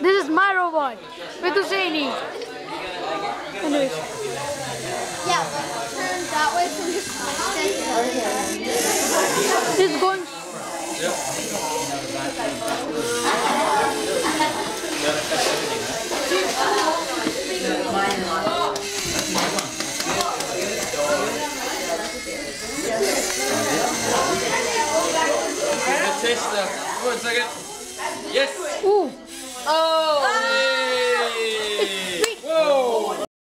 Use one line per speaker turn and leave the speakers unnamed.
This is my robot with Husseini. Anyways,
Yeah, but turn that way so just stand
this is going.
The tester. One second. Yes.
Ooh,
Oh.